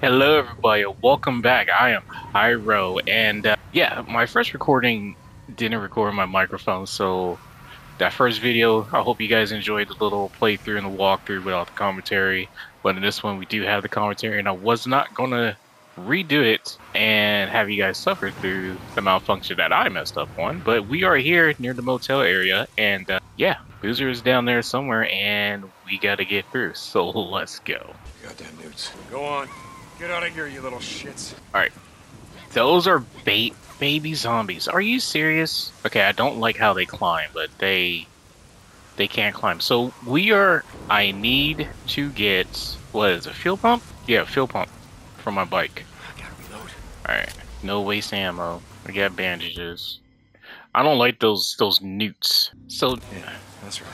Hello, everybody. Welcome back. I am Hiro, and uh, yeah, my first recording didn't record my microphone, so that first video, I hope you guys enjoyed the little playthrough and the walkthrough without the commentary. But in this one, we do have the commentary, and I was not gonna redo it and have you guys suffer through the malfunction that I messed up on. But we are here near the motel area, and uh, yeah, Boozer is down there somewhere, and we gotta get through. So let's go. Goddamn newts. Go on. Get out of here, you little shits. Alright. Those are bait baby zombies. Are you serious? Okay, I don't like how they climb, but they they can't climb. So we are I need to get what is it, fuel pump? Yeah, fuel pump for my bike. I gotta reload. Alright. No waste ammo. We got bandages. I don't like those those newts. So Yeah, that's right.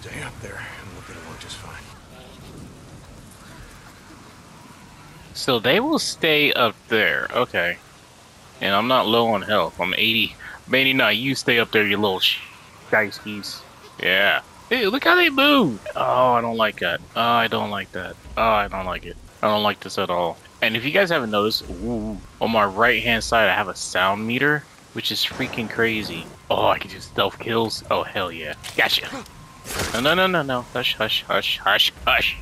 Stay up there, and we'll get along just fine. So they will stay up there. Okay. And I'm not low on health. I'm 80. I'm 89. You stay up there, you little sh- shiesties. Yeah. Hey, look how they move. Oh, I don't like that. Oh, I don't like that. Oh, I don't like it. I don't like this at all. And if you guys haven't noticed, ooh, on my right hand side, I have a sound meter, which is freaking crazy. Oh, I can do stealth kills. Oh, hell yeah. Gotcha. No, no, no, no, no. Hush, hush, hush, hush, hush.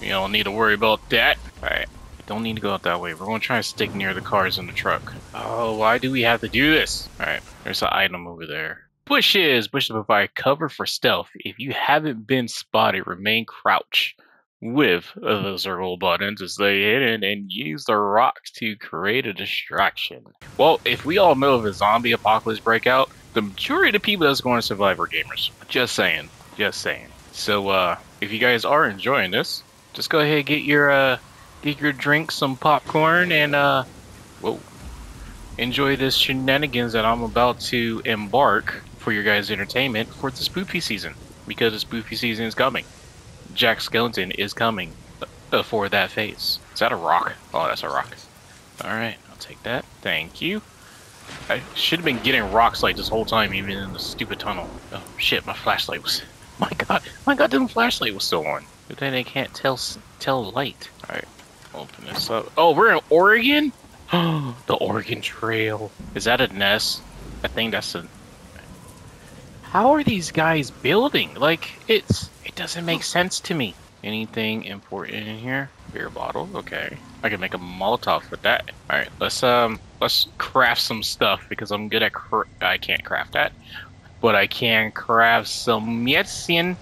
You don't need to worry about that. Alright. Don't need to go out that way. We're going to try and stick near the cars in the truck. Oh, why do we have to do this? Alright, there's an item over there. Bushes! Bushes provide cover for stealth. If you haven't been spotted, remain crouch with the circle button to stay hidden and use the rocks to create a distraction. Well, if we all know of a zombie apocalypse breakout, the majority of the people that's going to survive are gamers. Just saying. Just saying. So, uh, if you guys are enjoying this, just go ahead and get your, uh, get your drink, some popcorn, and uh, whoa, enjoy this shenanigans that I'm about to embark for your guys' entertainment for the spoopy season because the spoopy season is coming. Jack Skellington is coming for that face. Is that a rock? Oh, that's a rock. All right, I'll take that. Thank you. I should have been getting rocks like this whole time, even in the stupid tunnel. Oh shit, my flashlight was. My god, my goddamn flashlight was still on. But then they can't tell tell light. All right, open this up. Oh, we're in Oregon. the Oregon Trail. Is that a nest? I think that's a. How are these guys building? Like it's it doesn't make sense to me. Anything important in here? Beer bottle. Okay, I can make a Molotov with that. All right, let's um let's craft some stuff because I'm good at. I can't craft that, but I can craft some medicine.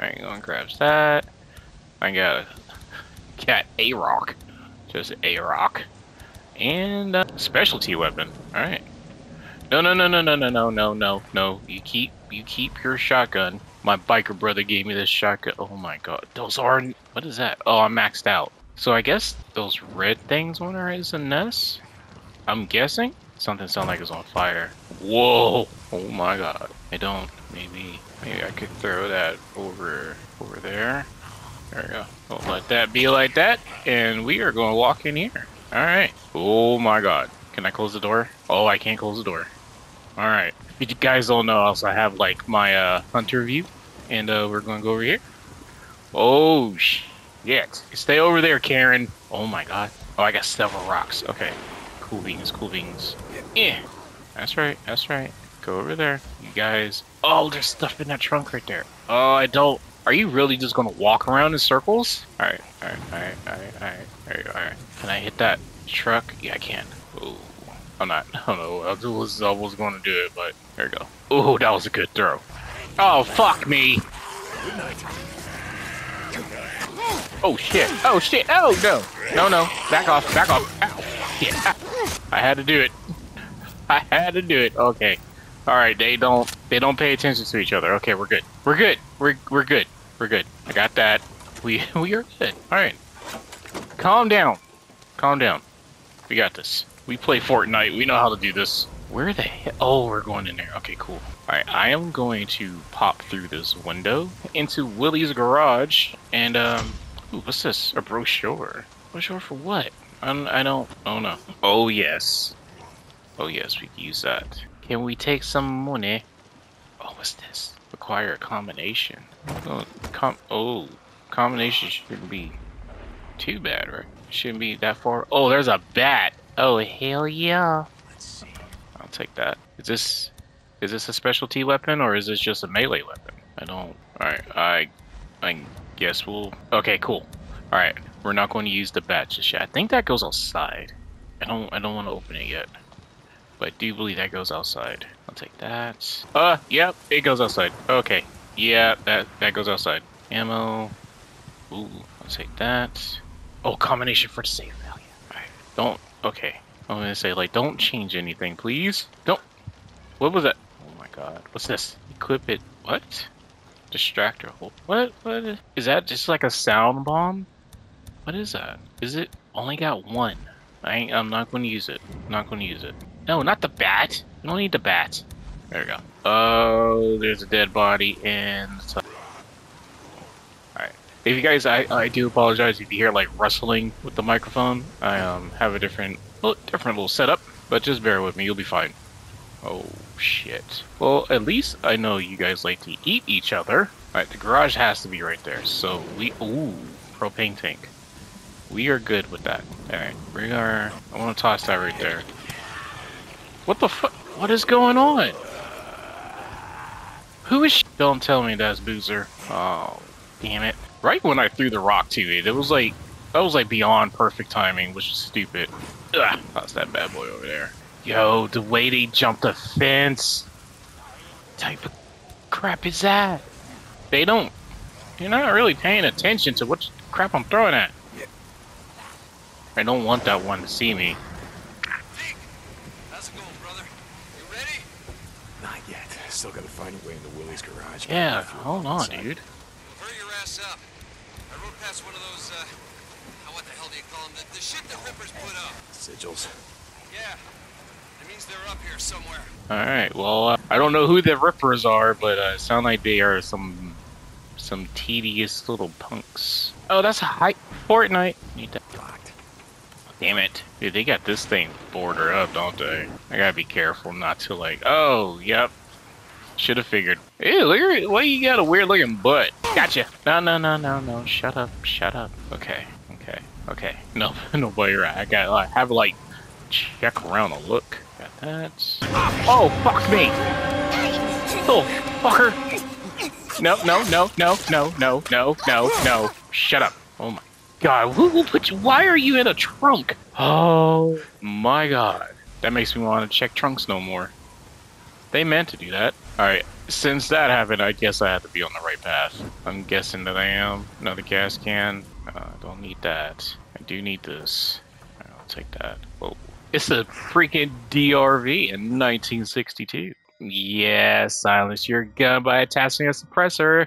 All right, go and craft that. I got got a rock, just a rock, and uh, a specialty weapon. All right. No, no, no, no, no, no, no, no, no, no. You keep, you keep your shotgun. My biker brother gave me this shotgun. Oh my god, those are. What is that? Oh, I'm maxed out. So I guess those red things when there is a nest. I'm guessing something sounds like it's on fire. Whoa! Oh my god. I don't. Maybe, maybe I could throw that over, over there. There we go. We'll let that be like that, and we are going to walk in here. All right. Oh my god. Can I close the door? Oh, I can't close the door. All right. You guys don't know, I have like my uh, hunter view, and uh, we're going to go over here. Oh shit! Stay over there, Karen. Oh my god. Oh, I got several rocks. Okay. Cool beans. Cool beans. Yeah. That's right. That's right. Go over there. You guys. Oh, there's stuff in that trunk right there. Oh, I don't. Are you really just gonna walk around in circles? Alright, alright, alright, alright, alright, alright. Can I hit that truck? Yeah, I can. Ooh. I'm not. I don't know. I was, I was going to do it, but there you go. Ooh, that was a good throw. Oh, fuck me. Oh, shit. Oh, shit. Oh, no. No, no. Back off. Back off. Ow. Yeah. I had to do it. I had to do it. Okay. All right. They don't. They don't pay attention to each other. Okay, we're good. We're good. We're we're good. We're good. I got that. We we are good. All right. Calm down. Calm down. We got this. We play Fortnite. We know how to do this. Where the hell? Oh, we're going in there. Okay, cool. All right, I am going to pop through this window into Willie's garage, and um, ooh, what's this? A brochure. Brochure for what? I don't, I don't. Oh no. Oh yes. Oh yes, we can use that. Can we take some money? Oh, what's this? Require a combination. Oh, com- oh combination shouldn't be too bad, right? Shouldn't be that far. Oh, there's a bat. Oh, hell yeah. Let's see. I'll take that. Is this is this a specialty weapon or is this just a melee weapon? I don't. All right, I I guess we'll. Okay, cool. All right, we're not going to use the bat just yet. I think that goes outside. I don't I don't want to open it yet, but I do believe that goes outside. I'll take that. Uh, yep, it goes outside. Okay, yeah, that that goes outside. Ammo. Ooh, I'll take that. Oh, combination for the save value. Alright, don't. Okay, I'm gonna say like, don't change anything, please. Don't. What was that? Oh my god, what's this? Equip it. What? Distractor. What? What is, that? Just like a sound bomb? What is that? Is it only got one? I ain't, I'm not going to use it. I'm not going to use it. No, not the bat. No need the bat. There we go. Oh, there's a dead body and. Alright. If you guys, I, I do apologize if you hear like rustling with the microphone. I um have a different, well, different little setup, but just bear with me. You'll be fine. Oh shit. Well, at least I know you guys like to eat each other. Alright, the garage has to be right there. So we, ooh, propane tank. We are good with that. Alright, we are, I want to toss that right there. What the fuck? What is going on? Who is sh- Don't tell me that's Boozer. Oh, damn it. Right when I threw the rock to it, it was like, that was like beyond perfect timing, which is stupid. Ugh, that's that bad boy over there. Yo, the way they jumped the fence. Type of crap is that? They don't. You're not really paying attention to what crap I'm throwing at. I don't want that one to see me. Deke, how's it going, brother? You ready? Not yet. Still gotta find a way into Willie's garage. Yeah, hold on, inside. dude. Hurry your ass up. I rode past one of those, uh, oh, what the hell do you call them? The, the shit that Rippers put up. Sigils. Yeah. It means they're up here somewhere. All right. Well, uh, I don't know who the Rippers are, but uh, sound like they are some some tedious little punks. Oh, that's a high Fortnite. Need that. Locked. Damn it, dude! They got this thing border up, don't they? I gotta be careful not to like. Oh, yep. Should have figured. Ew, look at why you got a weird looking butt. Gotcha. No, no, no, no, no. Shut up. Shut up. Okay. Okay. Okay. No, no, but you're right. I gotta like, have like check around a look. Got that. Oh, fuck me. Oh, fucker. No, no, no, no, no, no, no, no, no. Shut up. Oh my god. Who will put you? Why are you in a trunk? Oh my god. That makes me want to check trunks no more. They meant to do that. Alright, since that happened, I guess I have to be on the right path. I'm guessing that I am. Another gas can. Uh, don't need that. I do need this. Alright, I'll take that. Whoa. It's a freaking DRV in 1962. Yeah, silence your gun by attaching a suppressor.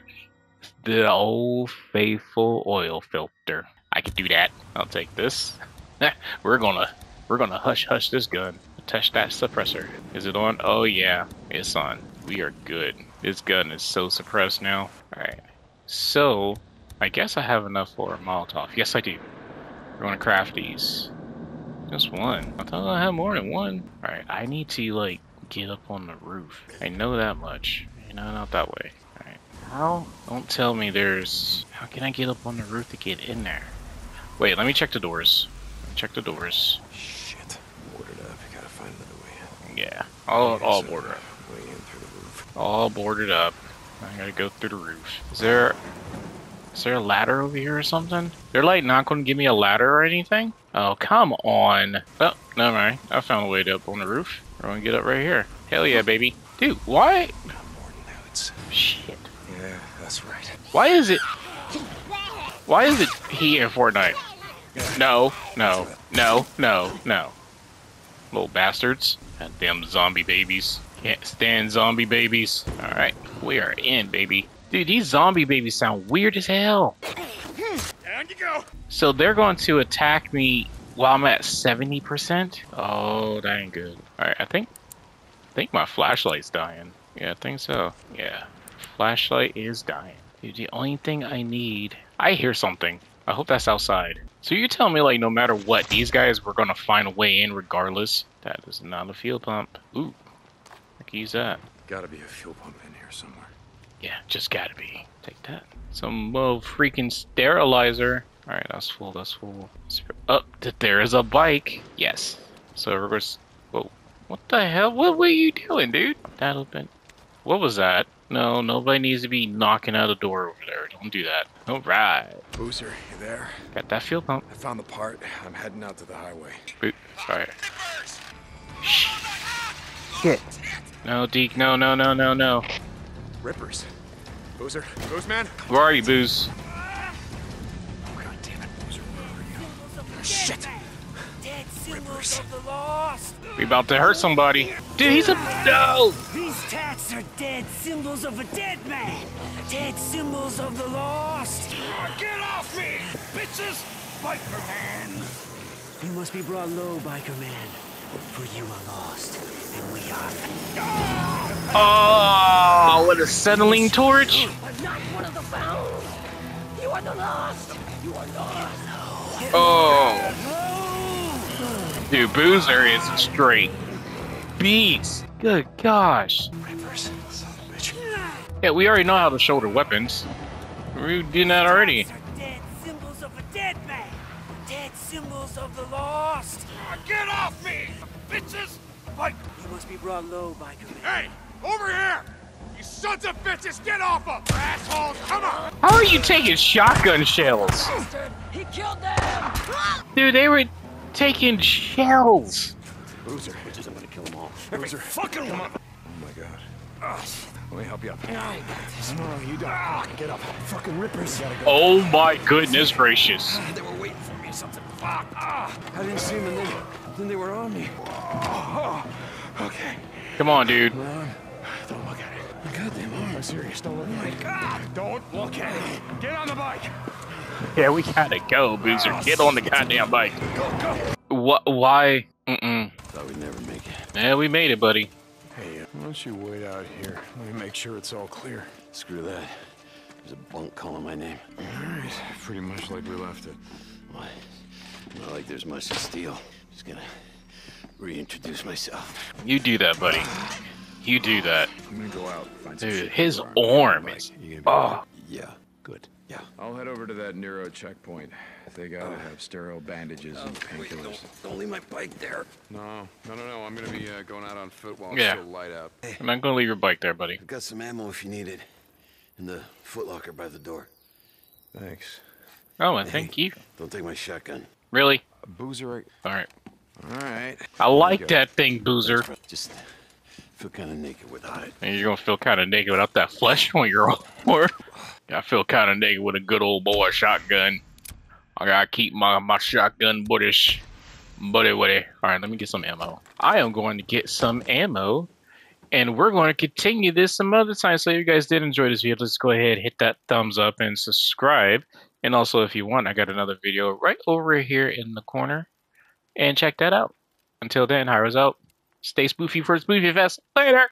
The old faithful oil filter. I could do that. I'll take this. we're gonna we're gonna hush hush this gun. Attach that suppressor. Is it on? Oh yeah, it's on. We are good. This gun is so suppressed now. Alright. So I guess I have enough for a Molotov. Yes I do. We're gonna craft these. Just one. I thought I had more than one. Alright, I need to like get up on the roof. I know that much. You know, not that way. Alright. How? Don't tell me there's how can I get up on the roof to get in there? Wait, let me check the doors. Check the doors. Shit. Boarded up. Gotta find another way. in. Yeah. All all So, boarded up. Way in through the roof. All boarded up. I gotta go through the roof. Is there is there a ladder over here or something? They're like not gonna give me a ladder or anything? Oh come on. Oh, never mind. I found a way to up on the roof. We're gonna get up right here. Hell yeah, baby. Dude, why Got more newts. shit. Yeah, that's right. Why is it why is it he in Fortnite? No, no, no, no, no. Little bastards. Goddamn zombie babies. Can't stand zombie babies. Alright, we are in, baby. Dude, these zombie babies sound weird as hell. Down you go. So they're going to attack me while I'm at 70%? Oh, that ain't good. Alright, I think I think my flashlight's dying. Yeah, I think so. Yeah. Flashlight is dying. Dude, the only thing I need I hear something. I hope that's outside. So you're telling me like no matter what, these guys were gonna find a way in regardless? That is not a fuel pump. Ooh. I can use that. Gotta be a fuel pump in here somewhere. Yeah, just gotta be. Take that. Some uh, freaking sterilizer. All right, that's full. That's full. Up, oh, there is a bike. Yes. So we're just. Whoa. What the hell? What were you doing, dude? That open. What was that? No, nobody needs to be knocking out a door over there. Don't do that. All right. Boozer, you there? Got that fuel pump. I found the part. I'm heading out to the highway. Boot. Sorry. Shit. No, Deke. No, no, no, no, no. Rippers. Boozer. Booze man. Where are you, Booze? Oh, God damn it, Boozer. Where are you? Ah, shit. Dead symbols Rippers. of the lost. We about to hurt somebody. Dude, he's a no. These tats are dead symbols of a dead man. Dead symbols of the lost. Ah, get off me, bitches! Biker man! You must be brought low, biker man. For you are lost, and we are. Oh, what a settling torch. I'm not one of the found. You are the lost. You are lost. Oh. Dude, Boozer is a straight beast. Good gosh. Rippers. Son of a bitch. Yeah, we already know how to shoulder weapons. We doing that already. Dead symbols of a dead man. Dead symbols of the lost. Get off me, bitches! Biker! You must be brought low, biker man. Hey, over here! You sons of bitches, get off of assholes! Come on! How are you taking shotgun shells? He killed them. Dude, they were taking shells. Boozer. Bitches, I'm gonna kill them all. Boozer. Fucking one! Oh my god. Let me help you up. No, no, you don't. Get up. Fucking rippers. Go. Oh my goodness gracious. They were waiting for me or something. Fuck! Ah! I didn't see them and then, then they were on me. Oh, okay. Come on, dude. On. Don't look at it. Goddamn arm. I'm serious. Don't look at it. God! Don't look at it! Get on the bike! Yeah, we gotta go, Boozer. Get on the goddamn bike. Go, go! What? Why? Mm-mm. Thought we'd never make it. Yeah, we made it, buddy. Hey, uh, why don't you wait out here? Let me make sure it's all clear. Screw that. There's a bunk calling my name. All right. Pretty much like we left it. Why? Not like there's much to steal. Just gonna reintroduce myself. You do that, buddy. You do that. I'm gonna go out. Find some Dude, his to throw around. arm is. You gonna be all Oh, Yeah, good. Yeah. I'll head over to that NERO checkpoint. They gotta have sterile bandages and painkillers. don't, don't leave my bike there. No, no, no, no. I'm gonna be uh, going out on foot while Yeah. it's still light out. I'm not gonna leave your bike there, buddy. I've got some ammo if you need it. In the footlocker by the door. Thanks. Oh, and thank you. Don't take my shotgun. Really? A boozer. All right. All right. I like that thing, Boozer. Just feel kind of naked without it. And you're gonna feel kind of naked without that flesh on your arm. I feel kind of naked with a good old boy shotgun. I gotta keep my, my shotgun buddish. Buddy, buddy. Alright, let me get some ammo. I am going to get some ammo. And we're going to continue this some other time. So if you guys did enjoy this video, let's go ahead, hit that thumbs up and subscribe. And also, if you want, I got another video right over here in the corner. And check that out. Until then, Hiro's out. Stay spoofy for Spoofy Fest. Later!